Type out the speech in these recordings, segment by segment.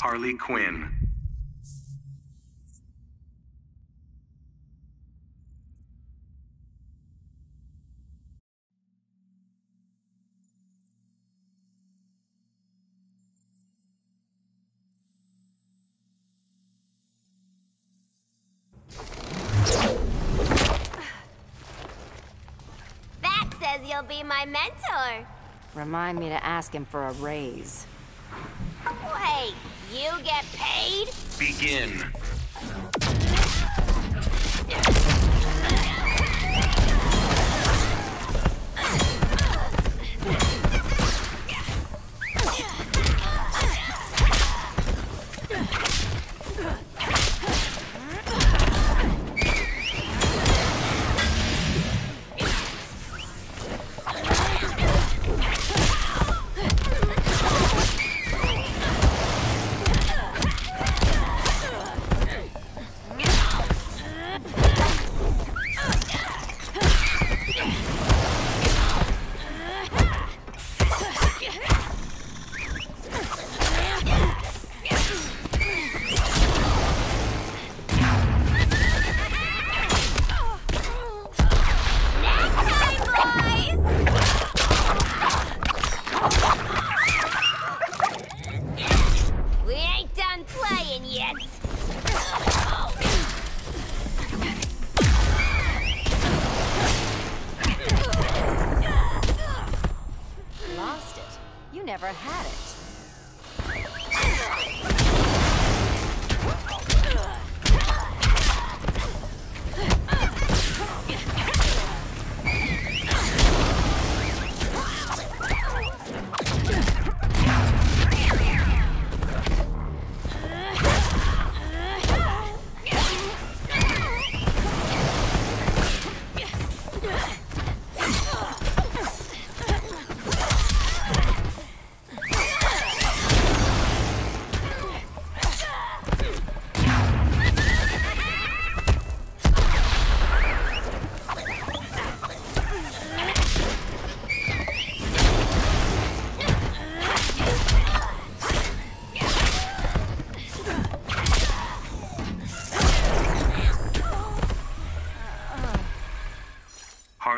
Harley Quinn. That says you'll be my mentor. Remind me to ask him for a raise. Wait, you get paid? Begin. Playing yet. Lost it. You never had it.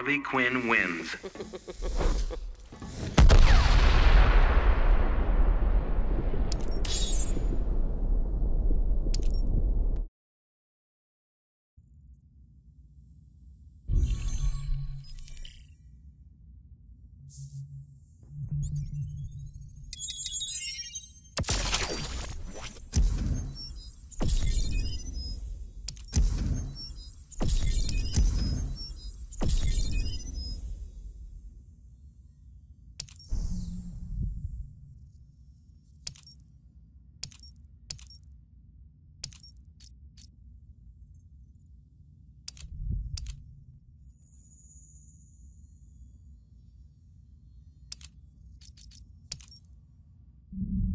Harley Quinn wins.